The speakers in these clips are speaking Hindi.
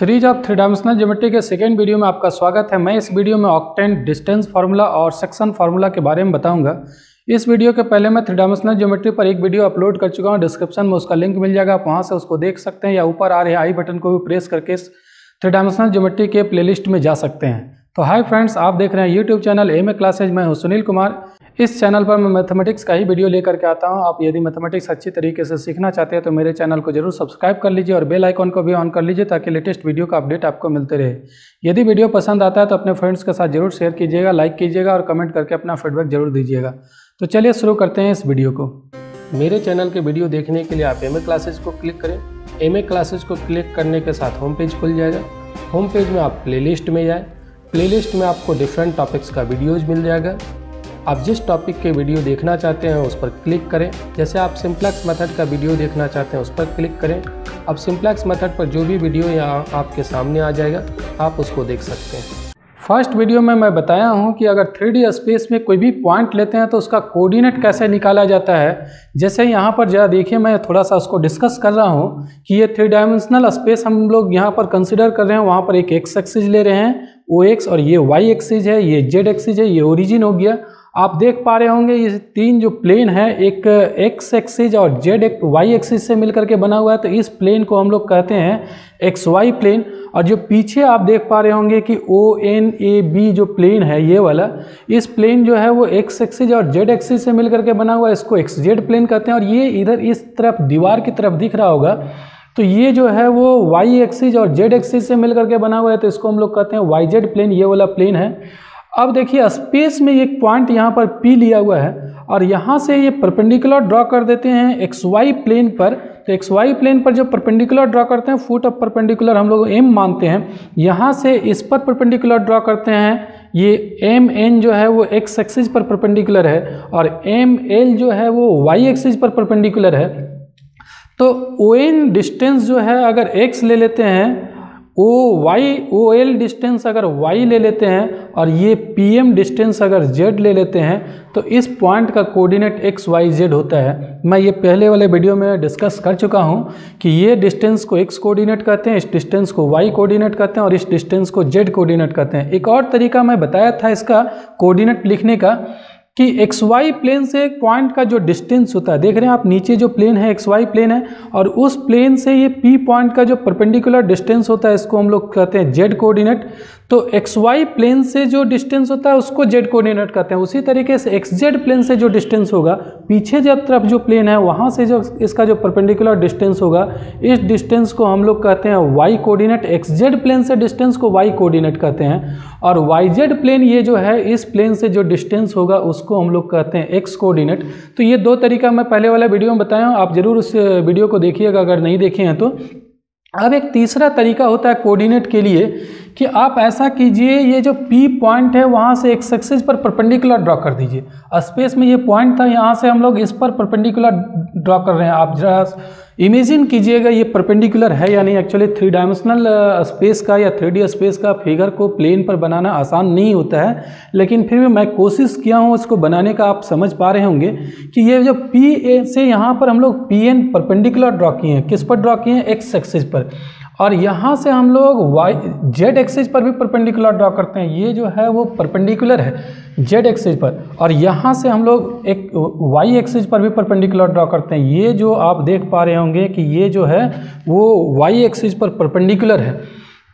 Series of three dimensional geometry के सेकेंड वीडियो में आपका स्वागत है। मैं इस वीडियो में ऑक्टेन डिस्टेंस फार्मूला और सेक्शन फार्मूला के बारे में बताऊँगा। इस वीडियो के पहले मैं थ्री डायमेंशनल ज्योमेट्री पर एक वीडियो अपलोड कर चुका हूँ। डिस्क्रिप्शन में उसका लिंक मिल जाएगा। आप वहाँ से उसको देख सकते हैं या ऊपर आ रहे आई बटन को भी प्रेस करके थ्री डायमेंशनल ज्योमेट्री के प्लेलिस्ट में जा सकते हैं। तो हाय फ्रेंड्स आप देख रहे हैं YouTube channel M A classes मैं हूँ सुनील कुमार। इस चैनल पर मैं मैथमेटिक्स का ही वीडियो लेकर के आता हूँ। आप यदि मैथमेटिक्स अच्छी तरीके से सीखना चाहते हैं तो मेरे चैनल को ज़रूर सब्सक्राइब कर लीजिए और बेल आइकॉन को भी ऑन कर लीजिए ताकि लेटेस्ट वीडियो का अपडेट आपको मिलते रहे। यदि वीडियो पसंद आता है तो अपने फ्रेंड्स के साथ ज़रूर शेयर कीजिएगा, लाइक कीजिएगा और कमेंट करके अपना फीडबैक ज़रूर दीजिएगा। तो चलिए शुरू करते हैं इस वीडियो को। मेरे चैनल के वीडियो देखने के लिए आप एम क्लासेज को क्लिक करें। एम क्लासेज को क्लिक करने के साथ होम पेज खुल जाएगा। होम पेज में आप प्लेलिस्ट में जाएँ। प्लेलिस्ट में आपको डिफरेंट टॉपिक्स का वीडियोज़ मिल जाएगा। आप जिस टॉपिक के वीडियो देखना चाहते हैं, उस पर क्लिक करें। जैसे आप सिंप्लेक्स मेथड का वीडियो देखना चाहते हैं, उस पर क्लिक करें। अब सिंप्लेक्स मेथड पर जो भी वीडियो यहाँ आपके सामने आ जाएगा, आप उसको देख सकते हैं। फ़र्स्ट वीडियो में मैं बताया हूँ कि अगर थ्री स्पेस में कोई भी पॉइंट लेते हैं तो उसका कोऑर्डिनेट कैसे निकाला जाता है। जैसे यहाँ पर जरा देखिए, मैं थोड़ा सा उसको डिस्कस कर रहा हूँ कि ये थ्री डायमेंशनल स्पेस हम लोग यहाँ पर कंसिडर कर रहे हैं। वहाँ पर एक एक्स एक्सिज ले रहे हैं ओ एक्स और ये वाई एक्सिज है, ये जेड एक्सिज है, ये ओरिजिन हो गया। आप देख पा रहे होंगे, ये तीन जो प्लेन है, एक एक्स एक्सिज और जेड एक वाई एक्सिस से मिलकर के बना हुआ है। तो इस प्लेन को हम लोग कहते हैं एक्स वाई प्लेन और जो पीछे आप देख पा रहे होंगे कि ओ एन ए बी जो प्लेन है, ये वाला, इस प्लेन जो है वो एक्स एक्सिज और जेड एक्सिस से मिलकर के बना हुआ है। इसको एक्स जेड प्लेन कहते हैं। और ये इधर इस तरफ़, दीवार की तरफ़ दिख रहा होगा। तो ये जो है वो वाई एक्सिज और जेड एक्सिस से मिलकर के बना हुआ है। तो इसको हम लोग कहते हैं वाई जेड प्लेन ये वाला प्लेन है। अब देखिए स्पेस में एक पॉइंट यहाँ पर पी लिया हुआ है और यहाँ से ये परपेंडिकुलर ड्रॉ कर देते हैं एक्स वाई प्लेन पर। तो एक्स वाई प्लेन पर जो परपेंडिकुलर ड्रॉ करते हैं फुट ऑफ़ परपेंडिकुलर हम लोग एम मानते हैं। यहाँ से इस पर परपेंडिकुलर ड्रॉ करते हैं। ये एम एन जो है वो एक्स एक्सिस पर परपेंडिकुलर है और एम एल जो है वो वाई एक्सिस पर परपेंडिकुलर है। तो ओ एन डिस्टेंस जो है, अगर एक्स ले लेते हैं O Y, O L distance अगर वाई ले लेते हैं और ये पी एम डिस्टेंस अगर जेड ले लेते हैं तो इस पॉइंट का कोऑर्डिनेट एक्स, वाई, जेड होता है। मैं ये पहले वाले वीडियो में डिस्कस कर चुका हूँ कि ये डिस्टेंस को एक्स कोऑर्डिनेट कहते हैं, इस डिस्टेंस को वाई कोऑर्डिनेट कहते हैं और इस डिस्टेंस को जेड कोऑर्डिनेट कहते हैं। एक और तरीका मैं बताया था इसका कोऑर्डिनेट लिखने का कि एक्स वाई प्लेन से एक पॉइंट का जो डिस्टेंस होता है, देख रहे हैं आप, नीचे जो प्लेन है एक्स वाई प्लेन है, और उस प्लेन से ये पी पॉइंट का जो परपेंडिकुलर डिस्टेंस होता है, इसको हम लोग कहते हैं जेड कोऑर्डिनेट तो एक्स वाई प्लेन से जो डिस्टेंस होता है, उसको जेड कोऑर्डिनेट कहते हैं। उसी तरीके से एक्स जेड प्लेन से जो डिस्टेंस होगा, पीछे जब तरफ़ जो प्लेन है, वहाँ से जो इसका जो परपेंडिकुलर डिस्टेंस होगा, इस डिस्टेंस को हम लोग कहते हैं Y coordinate X Z plane से डिस्टेंस को वाई कोऑर्डिनेट कहते हैं। और वाई जेड प्लेन ये जो है, इस प्लेन से जो डिस्टेंस होगा, उसको हम लोग कहते हैं एक्स कोऑर्डिनेट तो ये दो तरीका मैं पहले वाला वीडियो में बताया हूँ। आप ज़रूर उस वीडियो को देखिएगा, अगर नहीं देखे हैं तो। अब एक तीसरा तरीका होता है कोऑर्डिनेट के लिए कि आप ऐसा कीजिए, ये जो पी पॉइंट है, वहाँ से एक सक्सेस पर परपेंडिकुलर ड्रॉ कर दीजिए। स्पेस में ये पॉइंट था, यहाँ से हम लोग इस पर परपेंडिकुलर ड्रॉ कर रहे हैं। आप जरा इमेजिन कीजिएगा, ये परपेंडिकुलर है या नहीं? एक्चुअली थ्री डायमेंशनल स्पेस का या थ्री स्पेस का फिगर को प्लेन पर बनाना आसान नहीं होता है। लेकिन फिर भी मैं कोशिश किया हूँ इसको बनाने का, आप समझ पा रहे होंगे कि ये जो पी ए से यहाँ पर हम लोग पी एन परपेंडिकुलर ड्रॉ किए हैं। किस पर ड्रॉ किए हैं? एक्स एक्सेस पर। और यहाँ से हम लोग वाई जेड एक्सिस पर भी परपेंडिकुलर ड्रॉ करते हैं। ये जो है वो परपेंडिकुलर है जेड एक्सिस पर। और यहाँ से हम लोग एक वाई एक्सिस पर भी परपेंडिकुलर ड्रॉ करते हैं। ये जो आप देख पा रहे होंगे कि ये जो है वो वाई एक्सिस पर परपेंडिकुलर है।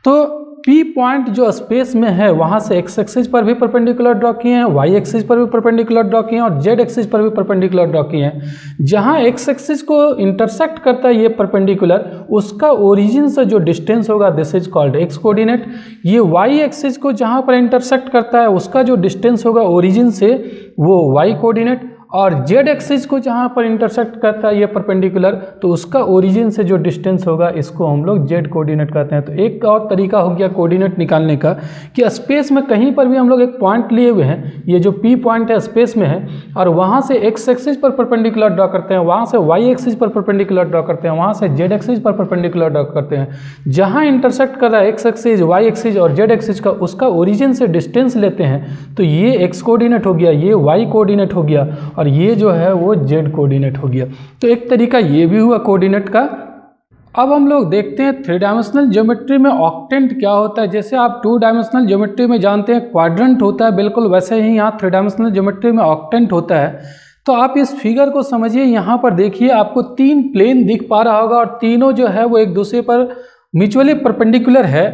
तो पी पॉइंट जो स्पेस में है, वहाँ से एक्स एक्सिस पर भी परपेंडिकुलर ड्रॉ किए हैं वाई एक्सिस पर भी परपेंडिकुलर ड्रॉ किए हैं और जेड एक्सिस पर भी परपेंडिकुलर ड्रॉ किए हैं। जहाँ एक्स एक्सिस को इंटरसेक्ट करता है ये परपेंडिकुलर उसका ओरिजिन से जो डिस्टेंस होगा this is called X coordinate ये वाई एक्सिस को जहाँ पर इंटरसेक्ट करता है, उसका जो डिस्टेंस होगा ओरिजिन से वो वाई कोऑर्डिनेट और जेड एक्सिस को जहाँ पर इंटरसेक्ट करता है ये परपेंडिकुलर तो उसका ओरिजिन से जो डिस्टेंस होगा, इसको हम लोग जेड कोऑर्डिनेट कहते हैं। तो एक और तरीका हो गया कोऑर्डिनेट निकालने का कि स्पेस में कहीं पर भी हम लोग एक पॉइंट लिए हुए हैं, ये जो पी पॉइंट है स्पेस में है, और वहाँ से एक्स एक्सिस पर परपेंडिकुलर ड्रॉ करते हैं, वहाँ से वाई एक्सिस पर परपेंडिकुलर ड्रॉ करते हैं, वहाँ से जेड एक्सिस पर परपेंडिकुलर ड्रॉ करते हैं। जहाँ इंटरसेक्ट कर रहा है एक्स एक्सिस वाई एक्सिस और जेड एक्सिस का, उसका ओरिजिन से डिस्टेंस लेते हैं तो ये एक्स कोऑर्डिनेट हो गया, ये वाई कोऑर्डिनेट हो गया और ये जो है वो जेड कोऑर्डिनेट हो गया। तो एक तरीका ये भी हुआ कोऑर्डिनेट का। अब हम लोग देखते हैं थ्री डायमेंशनल ज्योमेट्री में ऑक्टेंट क्या होता है। जैसे आप टू डायमेंशनल ज्योमेट्री में जानते हैं, क्वाड्रेंट होता है, बिल्कुल वैसे ही यहाँ थ्री डायमेंशनल ज्योमेट्री में ऑक्टेंट होता है। तो आप इस फिगर को समझिए, यहाँ पर देखिए आपको तीन प्लेन दिख पा रहा होगा और तीनों जो है वो एक दूसरे पर म्यूचुअली परपेंडिकुलर है।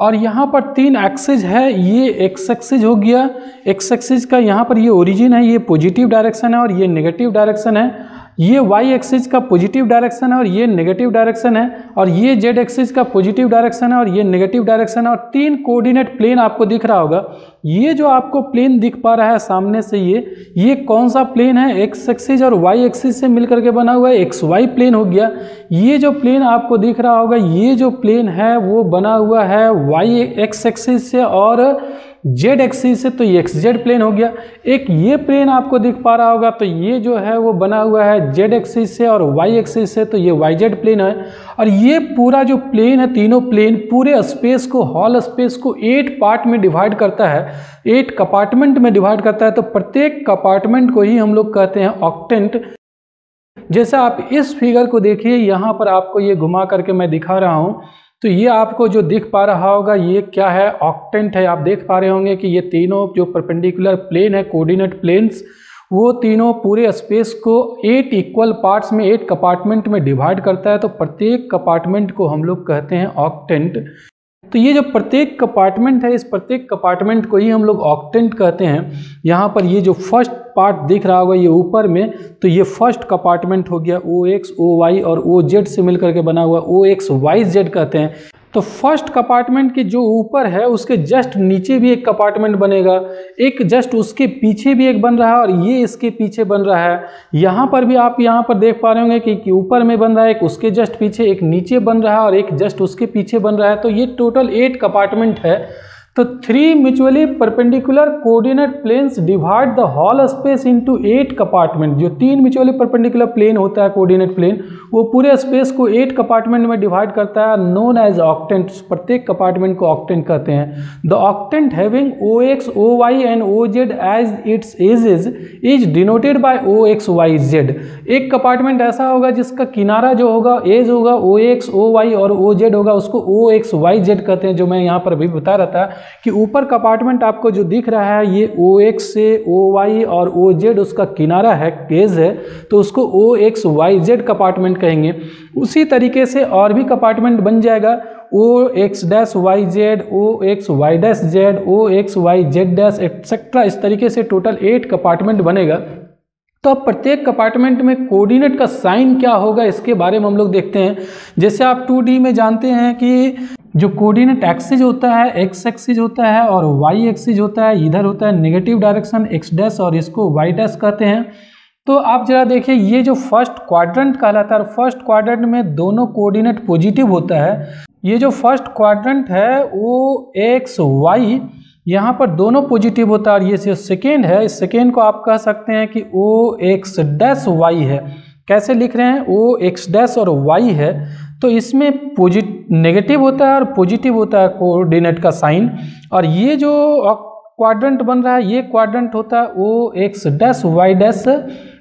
और यहाँ पर तीन एक्सेज है, ये एक्स एक्सेज हो गया। एक्स एक्सेज का यहाँ पर ये ओरिजिन है, ये पॉजिटिव डायरेक्शन है और ये नेगेटिव डायरेक्शन है। ये वाई एक्सिस का पॉजिटिव डायरेक्शन है और ये नेगेटिव डायरेक्शन है और ये जेड एक्सिस का पॉजिटिव डायरेक्शन है और ये नेगेटिव डायरेक्शन है और तीन कोऑर्डिनेट प्लेन आपको दिख रहा होगा। ये जो आपको प्लेन दिख पा रहा है सामने से ये ये कौन सा प्लेन है? एक्स एक्सिस और वाई एक्सिस से मिलकर के बना हुआ है। एक्स वाई प्लेन हो गया। ये जो प्लेन आपको दिख रहा होगा, ये जो प्लेन है, वो बना हुआ है वाई एक्स एक्सिस से और जेड एक्सिस से तो ये एक्स जेड प्लेन हो गया। एक ये प्लेन आपको दिख पा रहा होगा तो ये जो है वो बना हुआ है जेड एक्सिस से और वाई एक्सिस से तो ये वाई जेड प्लेन है। और ये पूरा जो प्लेन है, तीनों प्लेन पूरे स्पेस को हॉल स्पेस को एट पार्ट में डिवाइड करता है। एट कंपार्टमेंट में डिवाइड करता है तो प्रत्येक कंपार्टमेंट को ही हम लोग कहते हैं ऑक्टेंट जैसे आप इस फिगर को देखिए, यहाँ पर आपको ये घुमा करके मैं दिखा रहा हूँ। तो ये आपको जो दिख पा रहा होगा, ये क्या है? ऑक्टेंट है। आप देख पा रहे होंगे कि ये तीनों जो परपेंडिकुलर प्लेन है कोऑर्डिनेट प्लेन्स वो तीनों पूरे स्पेस को एट इक्वल पार्ट्स में एट कंपार्टमेंट में डिवाइड करता है। तो प्रत्येक कंपार्टमेंट को हम लोग कहते हैं ऑक्टेंट तो ये जो प्रत्येक कंपार्टमेंट है, इस प्रत्येक कंपार्टमेंट को ही हम लोग ऑक्टेंट कहते हैं। यहाँ पर ये जो फ़र्स्ट पार्ट दिख रहा होगा ये ऊपर में तो ये फ़र्स्ट कंपार्टमेंट हो गया ओ एक्स ओ वाई और ओ जेड से मिलकर के बना हुआ ओ एक्स वाई जेड कहते हैं। तो फ़र्स्ट कंपार्टमेंट के जो ऊपर है उसके जस्ट नीचे भी एक कंपार्टमेंट बनेगा। एक जस्ट उसके पीछे भी एक बन रहा है और ये इसके पीछे बन रहा है। यहाँ पर भी आप यहाँ पर देख पा रहे होंगे कि, ऊपर में बन रहा है एक उसके जस्ट पीछे एक नीचे बन रहा है और एक जस्ट उसके पीछे बन रहा है। तो ये टोटल एट कंपार्टमेंट है। तो three mutually perpendicular coordinate planes divide the whole space into eight compartment जो तीन म्यूचुअली परपेंडिकुलर प्लेन होता है कोऑर्डिनेट प्लेन वो पूरे स्पेस को एट कंपार्टमेंट में डिवाइड करता है नोन एज ऑक्टेंट प्रत्येक कंपार्टमेंट को ऑक्टेंट कहते हैं। The octant having O X O Y and O Z as its edges is is denoted by O X Y Z एक कंपार्टमेंट ऐसा होगा जिसका किनारा जो होगा एज होगा ओ एक्स ओ वाई और ओ जेड होगा, उसको ओ एक्स वाई जेड कहते हैं, जो मैं यहाँ पर अभी बता रहा था। कि ऊपर कंपार्टमेंट आपको जो दिख रहा है, ये ओ एक्स से ओ वाई और ओ जेड उसका किनारा है, केज है तो उसको O X Y Z compartment कहेंगे। उसी तरीके से और भी कंपार्टमेंट बन जाएगा। O X dash Y Z O X Y dash Z O X Y Z dash etcetera इस तरीके से टोटल एट कंपार्टमेंट बनेगा। तो अब प्रत्येक कंपार्टमेंट में कोऑर्डिनेट का साइन क्या होगा, इसके बारे में हम लोग देखते हैं। जैसे आप 2D में जानते हैं कि जो कोऑर्डिनेट एक्सिज होता है, एक्स एक्सिज होता है और वाई एक्सिज होता है, इधर होता है, नेगेटिव डायरेक्शन, एक्स डैश और इसको वाई डैश कहते हैं। तो आप जरा देखिए, ये जो फ़र्स्ट क्वाड्रेंट कहलाता है, और फ़र्स्ट क्वाड्रेंट में दोनों कोऑर्डिनेट पॉजिटिव होता है, ये जो फ़र्स्ट क्वाड्रेंट है, वो एक्स, वाई, यहाँ पर दोनों पॉजिटिव होता है, और ये जो सेकेंड है, इस सेकेंड को आप कह सकते हैं कि ओ एक्स डैश वाई है। कैसे लिख रहे हैं? ओ एक्स डैश और वाई है। तो इसमें पॉजिट नेगेटिव होता है और पॉजिटिव होता है कोऑर्डिनेट का साइन। और ये जो क्वाड्रेंट बन रहा है, ये क्वाड्रेंट होता है O X dash, Y dash.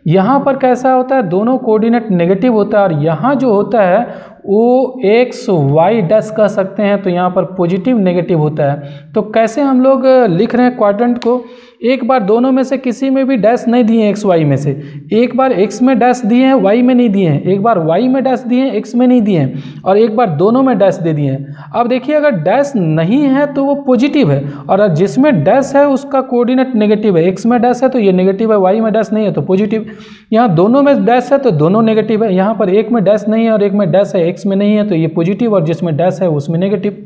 यहाँ पर कैसा होता है? दोनों कोऑर्डिनेट नेगेटिव होता है और यहाँ जो होता है ओ एक्स वाई डैश कह सकते हैं तो यहाँ पर पॉजिटिव नेगेटिव होता है। तो कैसे हम लोग लिख रहे हैं क्वाड्रेंट को? एक बार दोनों में से किसी में भी डैश नहीं दिए हैं एक्स वाई में से। एक बार एक्स में डैश दिए हैं, वाई में नहीं दिए हैं। एक बार वाई में डैश दिए हैं, एक्स में नहीं दिए हैं। और एक बार दोनों में डैश दे दिए हैं। अब देखिए, अगर डैश नहीं है तो वो पॉजिटिव है। और जिसमें डैश है उसका कोऑर्डिनेट नेगेटिव है। एक्स में डैश है तो ये नेगेटिव है, वाई में डैश नहीं है तो पॉजिटिव। यहाँ दोनों में डैश है तो दोनों नेगेटिव है। यहाँ पर एक में डैश नहीं है और एक में डैश है एक्स में नहीं है तो ये पॉजिटिव और जिसमें डैश है उसमें नेगेटिव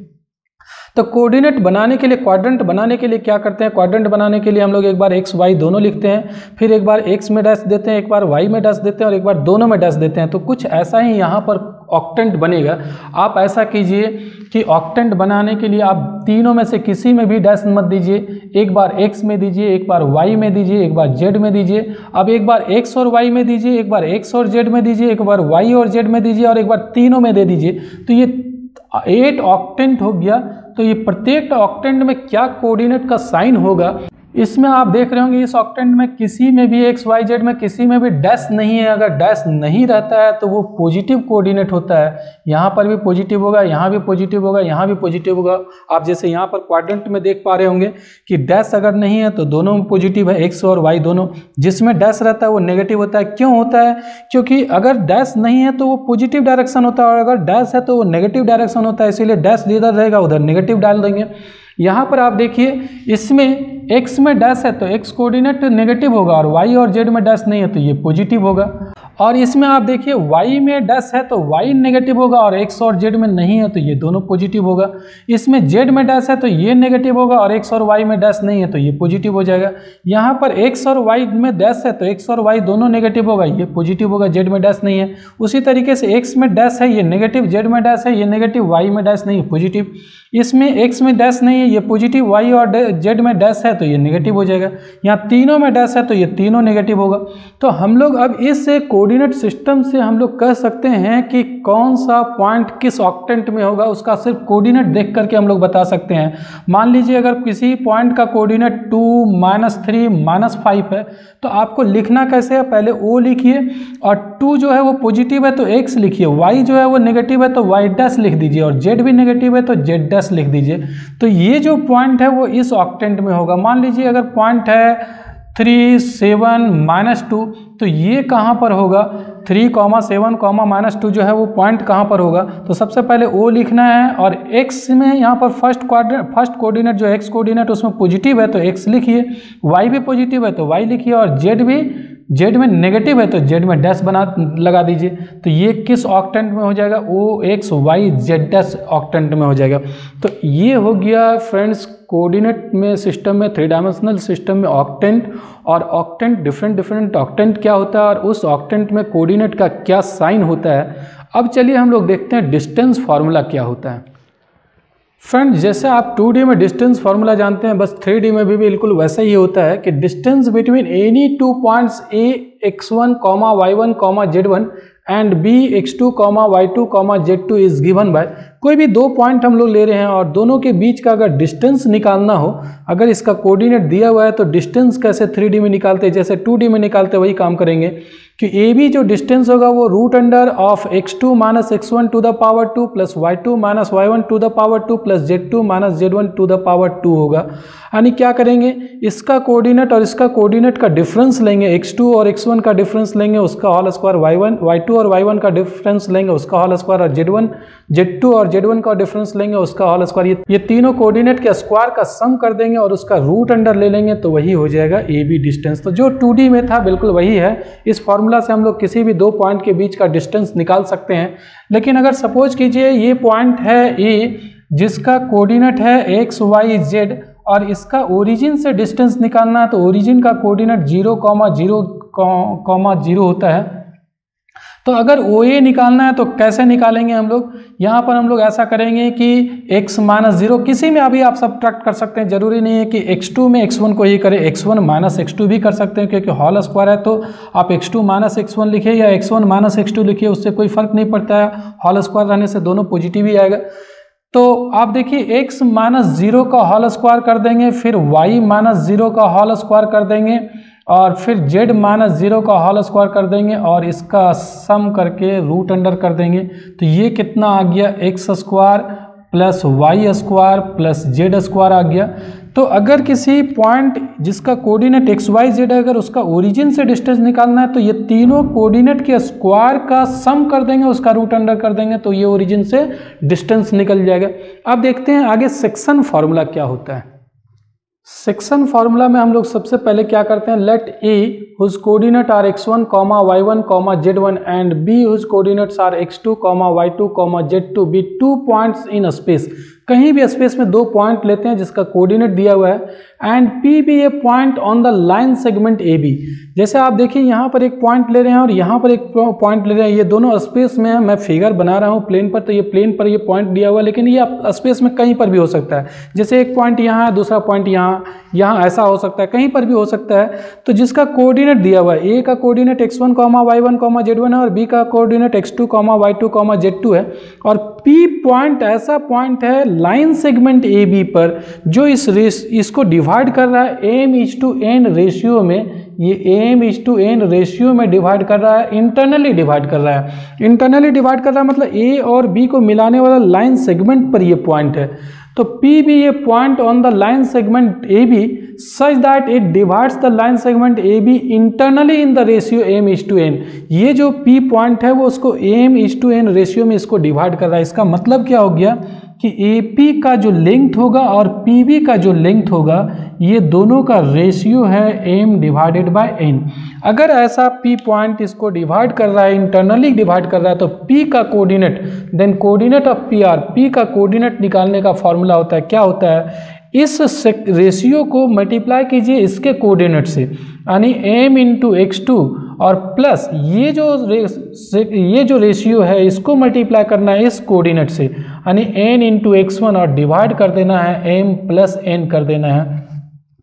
तो कोऑर्डिनेट बनाने के लिए क्वाड्रेंट बनाने के लिए क्या करते हैं? क्वाड्रेंट बनाने के लिए हम लोग एक बार एक्स वाई दोनों लिखते हैं, फिर एक बार एक्स में डैश देते हैं, एक बार वाई में डैश देते हैं और एक बार दोनों में डैश देते हैं। तो कुछ ऐसा ही यहाँ पर ऑक्टेंट बनेगा। आप ऐसा कीजिए कि ऑक्टेंट बनाने के लिए आप तीनों में से किसी में भी डैश मत दीजिए। एक बार एक्स में दीजिए, एक बार वाई में दीजिए, एक बार जेड में दीजिए। अब एक बार एक्स और वाई में दीजिए, एक बार एक्स और जेड में दीजिए, एक बार वाई और जेड में दीजिए और एक बार तीनों में दे दीजिए। तो ये एट ऑक्टेंट हो गया। तो ये प्रत्येक ऑक्टेंट में क्या कोऑर्डिनेट का साइन होगा? इसमें आप देख रहे होंगे इस ऑक्टेंट में किसी में भी एक्स वाई जेड में किसी में भी डैश नहीं है। अगर डैश नहीं रहता है तो वो पॉजिटिव कोऑर्डिनेट होता है। यहाँ पर भी पॉजिटिव होगा, यहाँ भी पॉजिटिव होगा, यहाँ भी पॉजिटिव होगा। आप जैसे यहाँ पर क्वाड्रेंट में देख पा रहे होंगे कि डैश अगर नहीं है तो दोनों में पॉजिटिव है एक्स और वाई दोनों। जिसमें डैश रहता है, वो नेगेटिव होता है। क्यों होता है? क्योंकि अगर डैश नहीं है तो वो पॉजिटिव डायरेक्शन होता है। और अगर डैश है तो वो नेगेटिव डायरेक्शन होता है। इसीलिए डैश जिधर रहेगा, उधर नेगेटिव डाल देंगे। यहाँ पर आप देखिए, इसमें x में डैश है तो x कोऑर्डिनेट नेगेटिव होगा और y और z में डैश नहीं है तो ये पॉजिटिव होगा। और इसमें आप देखिए y में डस है तो y नेगेटिव होगा और x और z में नहीं है तो ये दोनों पॉजिटिव होगा इसमें z में डस है तो ये नेगेटिव होगा और x और y में डस नहीं है तो ये पॉजिटिव हो जाएगा यहाँ पर x और y में डस है तो x और y दोनों नेगेटिव होगा ये पॉजिटिव होगा z में डस नहीं है उसी तरीके से x में डस है ये नेगेटिव z में डस है ये नेगेटिव y में डैश नहीं है पॉजिटिव इसमें x में डैश नहीं है ये पॉजिटिव y और z में डैश है तो ये नेगेटिव हो जाएगा यहाँ तीनों में डैश है तो ये तीनों नेगेटिव होगा तो हम लोग अब इस कोऑर्डिनेट सिस्टम से हम लोग कह सकते हैं कि कौन सा पॉइंट किस ऑक्टेंट में होगा, उसका सिर्फ़ कोऑर्डिनेट देख करके हम लोग बता सकते हैं। मान लीजिए अगर किसी पॉइंट का coordinate two minus three minus five है तो आपको लिखना कैसे है? पहले ओ लिखिए और टू जो है वो पॉजिटिव है तो एक्स लिखिए, वाई जो है वो नेगेटिव है तो वाई डैश लिख दीजिए और जेड भी नेगेटिव है तो जेड डैश लिख दीजिए। तो ये जो पॉइंट है वो इस ऑक्टेंट में होगा। मान लीजिए अगर पॉइंट है थ्री सेवन माइनस टू तो ये कहाँ पर होगा? Three comma seven comma minus two जो है वो पॉइंट कहाँ पर होगा? तो सबसे पहले ओ लिखना है और एक्स में यहाँ पर फ़र्स्ट क्वार फ़र्स्ट कोऑर्डिनेट जो एक्स कोऑर्डिनेट उसमें पॉजिटिव है तो एक्स लिखिए। वाई भी पॉजिटिव है तो वाई लिखिए और जेड भी जेड में नेगेटिव है तो जेड में डैश बना, लगा दीजिए। तो ये किस ऑक्टेंट में हो जाएगा? O X Y Z dash octant में हो जाएगा। तो ये हो गया फ्रेंड्स कोऑर्डिनेट में सिस्टम में थ्री डायमेंशनल सिस्टम में ऑक्टेंट और ऑक्टेंट डिफरेंट डिफरेंट ऑक्टेंट क्या होता है? और उस ऑक्टेंट में कोऑर्डिनेट का क्या साइन होता है? अब चलिए हम लोग देखते हैं डिस्टेंस फार्मूला क्या होता है। फ्रेंड जैसे आप 2D में डिस्टेंस फार्मूला जानते हैं, बस 3D में भी बिल्कुल वैसा ही होता है कि distance between any two points A X one comma Y one comma Z one and B X two comma Y two comma Z two is given by कोई भी दो पॉइंट हम लोग ले रहे हैं और दोनों के बीच का अगर डिस्टेंस निकालना हो, अगर इसका कोऑर्डिनेट दिया हुआ है तो डिस्टेंस कैसे थ्री में निकालते हैं? जैसे टू में निकालते वही काम करेंगे। कि ए बी जो डिस्टेंस होगा वो root under of X two minus X one to the power two plus Y two minus Y one to the power two plus Z two minus Z one to the power two होगा। यानी क्या करेंगे? इसका कोऑर्डिनेट और इसका कोऑर्डिनेट का डिफरेंस लेंगे। एक्स टू और एक्स वन का डिफरेंस लेंगे, उसका whole square Y one Y two और वाई वन का डिफरेंस लेंगे, उसका हॉल स्क्वायर और जेड वन जेड टू और जेड वन का डिफरेंस लेंगे उसका हॉल स्क्वायर ये, ये तीनों कोऑर्डिनेट के स्क्वायर का सम कर देंगे और उसका रूट अंडर ले लेंगे तो वही हो जाएगा ए बी डिस्टेंस तो जो टू डी में था बिल्कुल वही है। इस फॉर्मूला से हम लोग किसी भी दो पॉइंट के बीच का डिस्टेंस निकाल सकते हैं। लेकिन अगर सपोज़ कीजिए ये पॉइंट है ए जिसका कोऑर्डिनेट है एक्स वाई जेड और इसका ओरिजिन से डिस्टेंस निकालना है तो ओरिजिन का coordinate zero comma zero comma zero होता है। तो अगर ओ ए निकालना है तो कैसे निकालेंगे हम लोग? यहाँ पर हम लोग ऐसा करेंगे कि x माइनस ज़ीरो किसी में अभी आप सब ट्रैक्ट कर सकते हैं। ज़रूरी नहीं है कि x2 में x1 को ही करें x1 वन माइनस एक्स भी कर सकते हैं क्योंकि हॉल स्क्वायर है। तो आप x2 टू माइनस एक्स लिखिए या x1 वन माइनस एक्स लिखिए, उससे कोई फ़र्क नहीं पड़ता है। हॉल स्क्वायर रहने से दोनों पॉजिटिव ही आएगा। तो आप देखिए, x माइनस ज़ीरो का हॉल स्क्वायर कर देंगे, फिर y माइनस ज़ीरो का हॉल स्क्वायर कर देंगे। और फिर जेड माइनस ज़ीरो का हॉल स्क्वायर कर देंगे और इसका सम करके रूट अंडर कर देंगे। तो ये कितना आ गया? X square plus Y square plus Z square आ गया। तो अगर किसी पॉइंट जिसका कोऑर्डिनेट एक्स वाई जेड है, अगर उसका ओरिजिन से डिस्टेंस निकालना है तो ये तीनों कोऑर्डिनेट के स्क्वायर का सम कर देंगे, उसका रूट अंडर कर देंगे तो ये ओरिजिन से डिस्टेंस निकल जाएगा। अब देखते हैं आगे सेक्शन फार्मूला क्या होता है। सेक्शन फार्मूला में हम लोग सबसे पहले क्या करते हैं? Let A whose coordinate are X one comma Y one comma Z one and B whose coordinates are X two comma Y two comma Z two be two points in space कहीं भी स्पेस में दो पॉइंट लेते हैं जिसका कोऑर्डिनेट दिया हुआ है। And P be a point on the line segment A B जैसे आप देखिए, यहाँ पर एक पॉइंट ले रहे हैं और यहाँ पर एक पॉइंट ले रहे हैं। ये दोनों स्पेस में है मैं फिगर बना रहा हूँ प्लेन पर तो ये प्लेन पर ये पॉइंट दिया हुआ है, लेकिन ये स्पेस में कहीं पर भी हो सकता है। जैसे एक पॉइंट यहाँ है, दूसरा पॉइंट यहाँ यहाँ ऐसा हो सकता है, कहीं पर भी हो सकता है। तो जिसका कोऑर्डिनेट दिया हुआ है ए का coordinate X one comma Y one comma Z one है और बी का coordinate X two comma Y two comma Z two है। और पी पॉइंट ऐसा पॉइंट है लाइन सेगमेंट ए बी पर, जो इस इसको डिवाइड कर रहा है M is to N ratio में, ये M is to N ratio में डिवाइड कर रहा है इंटरनली डिवाइड कर रहा है। इंटरनली डिवाइड कर रहा है मतलब ए और बी को मिलाने वाला लाइन सेगमेंट पर ये पॉइंट है। तो P be a point on the line segment A B such that it divides the line segment A B internally in the ratio M is to N ये जो पी पॉइंट है वो उसको M is to N ratio में इसको डिवाइड कर रहा है। इसका मतलब क्या हो गया? कि ए पी का जो लेंथ होगा और पी बी का जो लेंथ होगा, ये दोनों का रेशियो है एम डिवाइडेड बाय एन अगर ऐसा पी पॉइंट इसको डिवाइड कर रहा है इंटरनली डिवाइड कर रहा है तो पी का coordinate then coordinate of P are P का कोऑर्डिनेट निकालने का फॉर्मूला होता है, क्या होता है? इस रेशियो को मल्टीप्लाई कीजिए इसके कोऑर्डिनेट से, यानी एम इंटू एक्स टू और प्लस ये जो ये जो रेशियो है, इसको मल्टीप्लाई करना है इस कोऑर्डिनेट से, यानी एन इंटू एक्स वन और डिवाइड कर देना है एम प्लस एन कर देना है।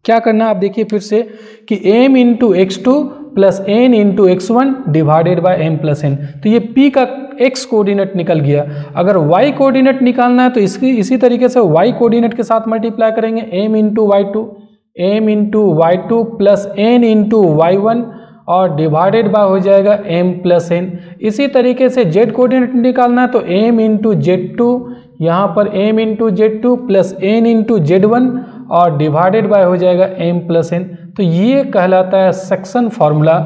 क्या करना है आप देखिए फिर से कि M into X two plus N into X one divided by M plus N तो ये पी का एक्स कोऑर्डिनेट निकल गया। अगर वाई कोऑर्डिनेट निकालना है तो इसकी, इसी तरीके से वाई कोऑर्डिनेट के साथ मल्टीप्लाई करेंगे। M into Y two M into Y two plus N into Y one और डिवाइडेड बाय हो जाएगा एम प्लस एन इसी तरीके से जेड कोऑर्डिनेट निकालना है तो एम इंटू जेड टू यहाँ पर M into Z two plus N into Z one और डिवाइडेड बाय हो जाएगा एम प्लस एन तो ये कहलाता है सेक्शन फार्मूला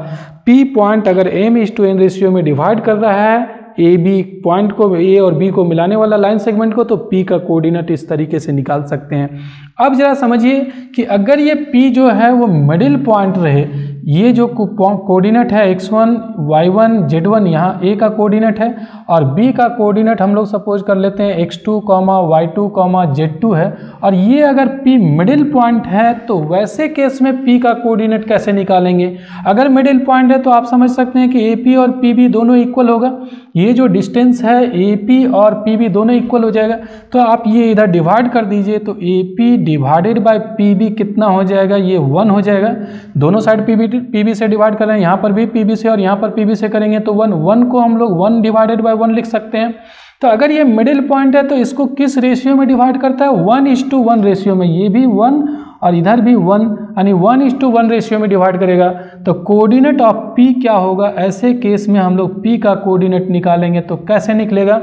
पी पॉइंट अगर M is to N ratio में डिवाइड कर रहा है ए बी पॉइंट को ए और बी को मिलाने वाला लाइन सेगमेंट को तो पी का कोऑर्डिनेट इस तरीके से निकाल सकते हैं। अब जरा समझिए कि अगर ये पी जो है वो मिडिल पॉइंट रहे, ये जो कोऑर्डिनेट है X one Y one Z one यहाँ ए का कोऑर्डिनेट है और बी का कोऑर्डिनेट हम लोग सपोज़ कर लेते हैं X two comma Y two comma Z two है और ये अगर पी मिडिल पॉइंट है तो वैसे केस में पी का कोऑर्डिनेट कैसे निकालेंगे? अगर मिडिल पॉइंट है तो आप समझ सकते हैं कि पी और बी दोनों इक्वल होगा। ये जो डिस्टेंस है पी और बी दोनों इक्वल हो जाएगा। तो आप ये इधर डिवाइड कर दीजिए तो P divided by P B कितना हो जाएगा? ये वन हो जाएगा। दोनों साइड पी बी से डिवाइड कर रहे हैं। यहाँ पर भी पी बी से और यहाँ पर पी बी से करेंगे तो वन वन को हम लोग वन डिवाइडेड बाई वन लिख सकते हैं। तो अगर ये मिडिल पॉइंट है तो इसको किस रेशियो में डिवाइड करता है? One is to one ratio में। ये भी वन और इधर भी वन यानी one is to one ratio में डिवाइड करेगा। तो कोऑर्डिनेट ऑफ़ पी क्या होगा? ऐसे केस में हम लोग पी का कोऑर्डिनेट निकालेंगे तो कैसे निकलेगा?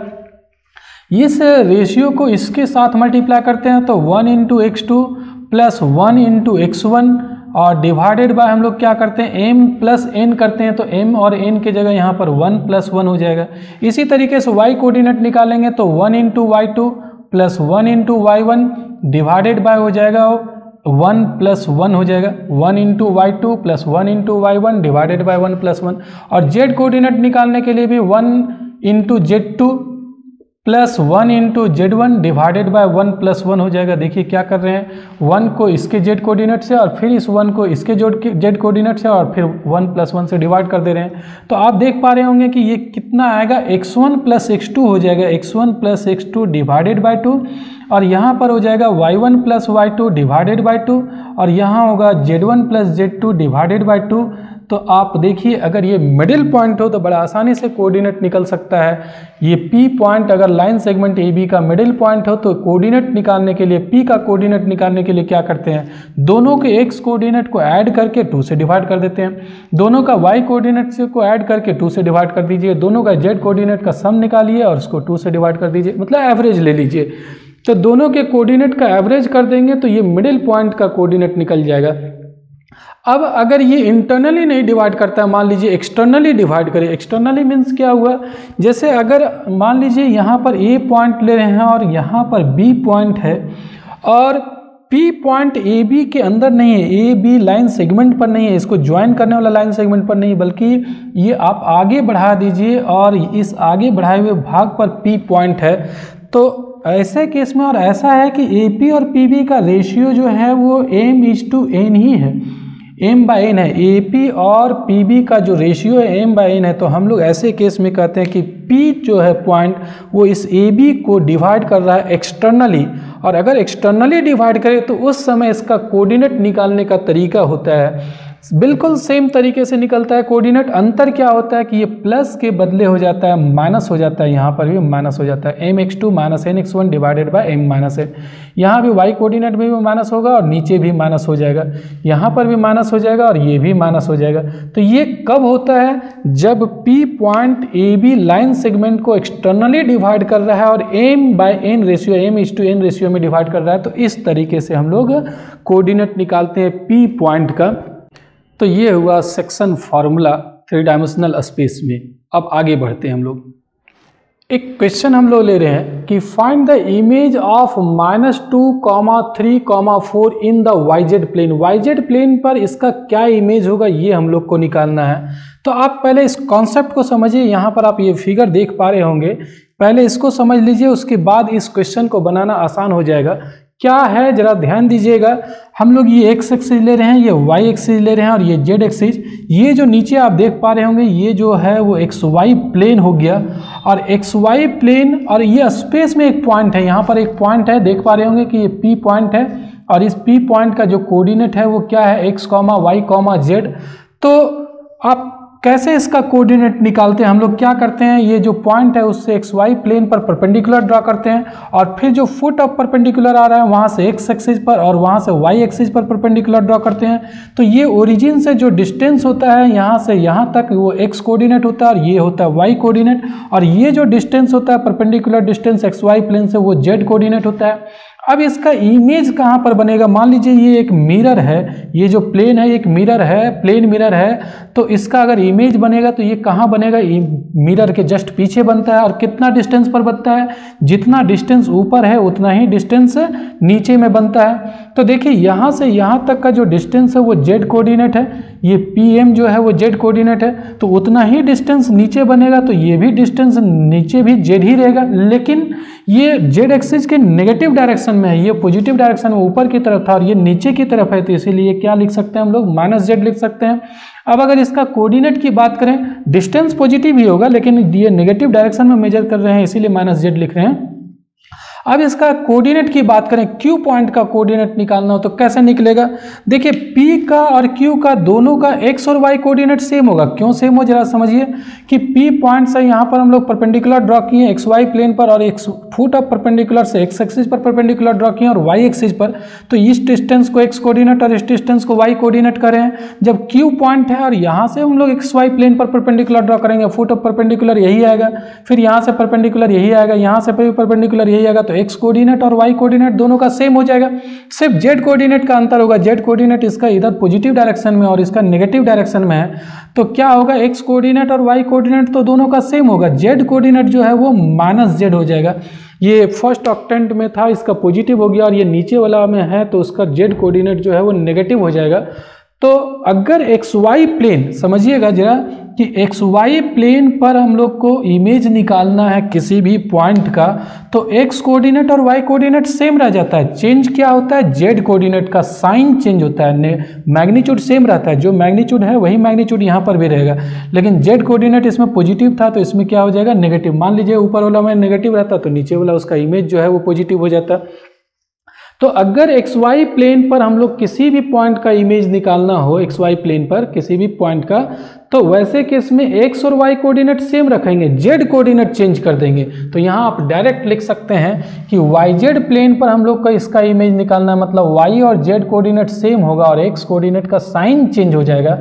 इस रेशियो को इसके साथ मल्टीप्लाई करते हैं तो one into X two plus one into X one और डिवाइडेड बाय हम लोग क्या करते हैं? एम प्लस एन करते हैं तो एम और एन के जगह यहाँ पर वन प्लस वन हो जाएगा। इसी तरीके से वाई कोऑर्डिनेट निकालेंगे तो one into Y two plus one into Y one divided by हो जाएगा वन प्लस वन हो जाएगा। One into Y two plus one into Y one divided by one plus one और जेड कोऑर्डिनेट निकालने के लिए भी one into Z two plus one into Z one divided by one plus one हो जाएगा। देखिए क्या कर रहे हैं? वन को इसके जेड कोऑर्डिनेट से और फिर इस वन को इसके जोड जेड कोऑर्डिनेट से और फिर वन प्लस वन से डिवाइड कर दे रहे हैं। तो आप देख पा रहे होंगे कि ये कितना आएगा? X one plus x two हो जाएगा। X one plus x two divided by two और यहाँ पर हो जाएगा y one plus y two divided by two और यहाँ होगा z one plus z two divided by two. तो आप देखिए, अगर ये मिडिल पॉइंट हो तो बड़ा आसानी से कोऑर्डिनेट निकल सकता है। ये पी पॉइंट अगर लाइन सेगमेंट ए बी का मिडिल पॉइंट हो तो कोऑर्डिनेट निकालने के लिए पी का कोऑर्डिनेट निकालने के लिए क्या करते हैं? दोनों के एक्स कोऑर्डिनेट को ऐड करके टू से डिवाइड कर देते हैं। दोनों का वाई कोऑर्डिनेट को ऐड करके टू से डिवाइड कर दीजिए। दोनों का जेड कोऑर्डिनेट का सम निकालिए और उसको टू से डिवाइड कर दीजिए। मतलब एवरेज ले लीजिए। तो दोनों के कोऑर्डिनेट का एवरेज कर देंगे तो ये मिडिल पॉइंट का कोऑर्डिनेट निकल जाएगा। अब अगर ये इंटरनली नहीं डिवाइड करता है, मान लीजिए एक्सटर्नली डिवाइड करें एक्सटर्नली मीन्स क्या हुआ? जैसे अगर मान लीजिए यहाँ पर ए पॉइंट ले रहे हैं और यहाँ पर बी पॉइंट है, और पी पॉइंट ए बी के अंदर नहीं है ए बी लाइन सेगमेंट पर नहीं है, इसको ज्वाइन करने वाला लाइन सेगमेंट पर नहीं, बल्कि ये आप आगे बढ़ा दीजिए और इस आगे बढ़ाए हुए भाग पर पी पॉइंट है। तो ऐसे केस में और ऐसा है कि ए पी और पी बी का रेशियो जो है वो एम इज़ टू एन ही है। एम बाई एन है ए पी और पी बी का जो रेशियो है एम बाई एन है तो हम लोग ऐसे केस में कहते हैं कि पी जो है पॉइंट वो इस ए बी को डिवाइड कर रहा है एक्सटर्नली और अगर एक्सटर्नली डिवाइड करे तो उस समय इसका कोऑर्डिनेट निकालने का तरीका होता है। बिल्कुल सेम तरीके से निकलता है कोऑर्डिनेट अंतर क्या होता है कि ये प्लस के बदले हो जाता है माइनस हो जाता है, यहाँ पर भी माइनस हो जाता है। M x two minus n x one divided by m minus n यहाँ भी वाई कोऑर्डिनेट में भी माइनस होगा और नीचे भी माइनस हो जाएगा। यहाँ पर भी माइनस हो जाएगा और ये भी माइनस हो जाएगा। तो ये कब होता है? जब P point A B line segment को एक्सटर्नली डिवाइड कर रहा है और m by n ratio m is to n ratio में डिवाइड कर रहा है तो इस तरीके से हम लोग कोऑर्डिनेट निकालते हैं पी पॉइंट का। तो ये हुआ section formula three dimensional space में। अब आगे बढ़ते हैं हम लोग। एक क्वेश्चन हम लोग ले रहे हैं कि find the image of minus two comma three comma four in the yz plane yz plane पर इसका क्या इमेज होगा, ये हम लोग को निकालना है। तो आप पहले इस कॉन्सेप्ट को समझिए, यहाँ पर आप ये फिगर देख पा रहे होंगे। पहले इसको समझ लीजिए, उसके बाद इस क्वेश्चन को बनाना आसान हो जाएगा। क्या है? जरा ध्यान दीजिएगा। हम लोग ये एक्स एक्सिस ले रहे हैं, ये वाई एक्सिस ले रहे हैं और ये जेड एक्सिस ये जो नीचे आप देख पा रहे होंगे, ये जो है वो एक्स वाई प्लेन हो गया। और एक्स वाई प्लेन और ये स्पेस में एक पॉइंट है। यहाँ पर एक पॉइंट है। देख पा रहे होंगे कि ये पी पॉइंट है और इस पी पॉइंट का जो कोऑर्डिनेट है वो क्या है? X comma y comma z तो आप कैसे इसका कोऑर्डिनेट निकालते हैं? हम लोग क्या करते हैं? ये जो पॉइंट है, उससे एक्स वाई प्लेन पर परपेंडिकुलर ड्रा करते हैं और फिर जो फुट ऑफ़ परपेंडिकुलर आ रहा है, वहाँ से एक्स एक्सिस पर और वहाँ से वाई एक्सिस पर परपेंडिकुलर ड्रा करते हैं। तो ये ओरिजिन से जो डिस्टेंस होता है, यहाँ से यहाँ तक वो एक्स कोऑर्डिनेट होता है और ये होता है वाई कोऑर्डिनेट और ये जो डिस्टेंस होता है perpendicular distance x y plane से वो जेड कोऑर्डिनेट होता है। अब इसका इमेज कहाँ पर बनेगा? मान लीजिए ये एक मिरर है, ये जो प्लेन है एक मिरर है प्लेन मिरर है तो इसका अगर इमेज बनेगा तो ये कहाँ बनेगा? मिरर के जस्ट पीछे बनता है और कितना डिस्टेंस पर बनता है? जितना डिस्टेंस ऊपर है, उतना ही डिस्टेंस नीचे में बनता है। तो देखिए, यहाँ से यहाँ तक का जो डिस्टेंस है, वो जेड कोऑर्डिनेट है। ये पी एम जो है वो जेड कोऑर्डिनेट है तो उतना ही डिस्टेंस नीचे बनेगा तो ये भी डिस्टेंस नीचे भी जेड ही रहेगा। लेकिन ये जेड एक्सिस के नेगेटिव डायरेक्शन में है, ये पॉजिटिव डायरेक्शन में ऊपर की तरफ़ था और ये नीचे की तरफ़ है तो इसीलिए क्या लिख सकते हैं हम लोग? माइनस जेड लिख सकते हैं। अब अगर इसका कोऑर्डिनेट की बात करें डिस्टेंस पॉजिटिव ही होगा, लेकिन ये नेगेटिव डायरेक्शन में मेजर कर रहे हैं, इसीलिए माइनस जेड लिख रहे हैं। अब इसका कोऑर्डिनेट की बात करें क्यू पॉइंट का कोऑर्डिनेट निकालना हो तो कैसे निकलेगा? देखिए पी का और क्यू का दोनों का एक्स और वाई कोऑर्डिनेट सेम होगा। क्यों सेम हो? जरा समझिए कि पी पॉइंट से यहाँ पर हम लोग परपेंडिकुलर ड्रॉ किए एक्स वाई प्लेन पर और एक्स फुट ऑफ़ परपेंडिकुलर से एक्स एक्सिस पर परपेंडिकुलर ड्रॉ किए और वाई एक्सिस पर। तो इस डिस्टेंस को एक्स कोऑर्डिनेट और इस डिस्टेंस को वाई कोऑर्डिनेट करें। जब क्यू पॉइंट है और यहाँ से हम लोग एक्स वाई प्लेन पर परपेंडिकुलर ड्रॉ करेंगे फुट ऑफ़ परपेंडिकुलर यही आएगा, फिर यहाँ से परपेंडिकुलर यही आएगा, यहाँ से परपेंडिकुलर यही आएगा तो एक्स कोऑर्डिनेट और वाई कोऑर्डिनेट दोनों का सेम हो जाएगा। सिर्फ़ जेड कोऑर्डिनेट का अंतर होगा। जेड कोऑर्डिनेट इसका इधर पॉजिटिव डायरेक्शन में और इसका नेगेटिव डायरेक्शन में है। तो क्या होगा? एक्स कोऑर्डिनेट और वाई कोऑर्डिनेट तो दोनों का सेम होगा। जेड कोऑर्डिनेट जो है वो माइनस जेड हो जाएगा। ये फ़र्स्ट ऑक्टेंट में था, इसका पॉजिटिव हो गया और ये नीचे वाला में है तो उसका जेड कोऑर्डिनेट जो है वो नेगेटिव हो जाएगा। तो अगर एक्स वाई प्लेन समझिएगा जरा कि एक्स वाई प्लेन पर हम लोग को इमेज निकालना है किसी भी पॉइंट का तो एक्स कोऑर्डिनेट और वाई कोऑर्डिनेट सेम रह जाता है। चेंज क्या होता है? जेड कोऑर्डिनेट का साइन चेंज होता है। मैग्नीट्यूड सेम रहता है। जो मैग्नीट्यूड है, वही मैग्नीट्यूड यहाँ पर भी रहेगा। लेकिन जेड कोऑर्डिनेट इसमें पॉजिटिव था तो इसमें क्या हो जाएगा? नेगेटिव मान लीजिए ऊपर वाला में नेगेटिव रहता तो नीचे वाला उसका इमेज जो है वो पॉजिटिव हो जाता। तो अगर एक्स वाई प्लेन पर हम लोग किसी भी पॉइंट का इमेज निकालना हो एक्स वाई प्लेन पर किसी भी पॉइंट का तो वैसे केस में एक्स और वाई कोऑर्डिनेट सेम रखेंगे जेड कोऑर्डिनेट चेंज कर देंगे। तो यहाँ आप डायरेक्ट लिख सकते हैं कि वाई जेड प्लेन पर हम लोग का इसका इमेज निकालना है मतलब वाई और जेड कोऑर्डिनेट सेम होगा और एक्स कोऑर्डिनेट का साइन चेंज हो जाएगा।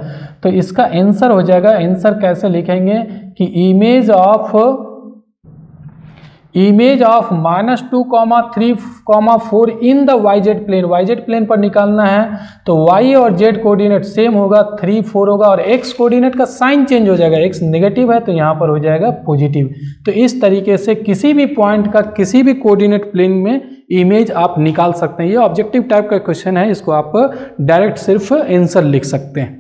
तो इसका आंसर हो जाएगा। आंसर कैसे लिखेंगे कि image of image of minus two comma three comma four in the y z plane y z plane पर निकालना है तो वाई और जेड कोऑर्डिनेट सेम होगा थ्री फोर होगा और एक्स कोऑर्डिनेट का साइन चेंज हो जाएगा। एक्स नेगेटिव है तो यहाँ पर हो जाएगा पॉजिटिव तो इस तरीके से किसी भी पॉइंट का किसी भी कोऑर्डिनेट प्लेन में इमेज आप निकाल सकते हैं। ये ऑब्जेक्टिव टाइप का क्वेश्चन है, इसको आप डायरेक्ट सिर्फ़ आंसर लिख सकते हैं।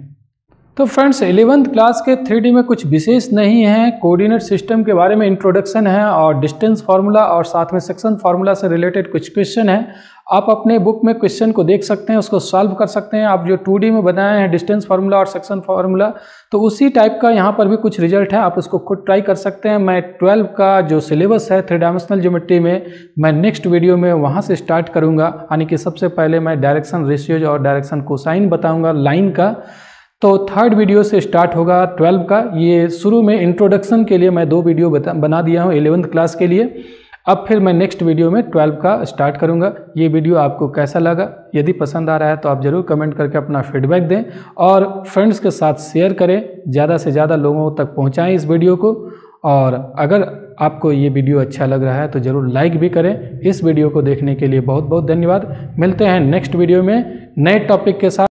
तो फ्रेंड्स एलेवंथ क्लास के थ्री में कुछ विशेष नहीं है। कोऑर्डिनेट सिस्टम के बारे में इंट्रोडक्शन है और डिस्टेंस फार्मूला और साथ में सेक्शन फार्मूला से रिलेटेड कुछ क्वेश्चन है। आप अपने बुक में क्वेश्चन को देख सकते हैं, उसको सॉल्व कर सकते हैं। आप जो टू में बनाए हैं डिस्टेंस फार्मूला और सेक्शन फार्मूला तो उसी टाइप का यहाँ पर भी कुछ रिज़ल्ट है। आप उसको खुद ट्राई कर सकते हैं। मैं ट्वेल्व का जो सिलेबस है थ्री डायमेंशनल ज्योमेट्री में, मैं नेक्स्ट वीडियो में वहाँ से स्टार्ट करूँगा। यानी कि सबसे पहले मैं डायरेक्शन रेशियोज और डायरेक्शन कोसाइन बताऊँगा लाइन का। तो थर्ड वीडियो से स्टार्ट होगा ट्वेल्व का। ये शुरू में इंट्रोडक्शन के लिए मैं दो वीडियो बता बना दिया हूँ एलेवंथ क्लास के लिए। अब फिर मैं नेक्स्ट वीडियो में ट्वेल्व का स्टार्ट करूँगा। ये वीडियो आपको कैसा लगा? यदि पसंद आ रहा है तो आप ज़रूर कमेंट करके अपना फीडबैक दें और फ्रेंड्स के साथ शेयर करें। ज़्यादा से ज़्यादा लोगों तक पहुँचाएँ इस वीडियो को। और अगर आपको ये वीडियो अच्छा लग रहा है तो ज़रूर लाइक भी करें। इस वीडियो को देखने के लिए बहुत बहुत धन्यवाद। मिलते हैं नेक्स्ट वीडियो में। नए टॉपिक के साथ।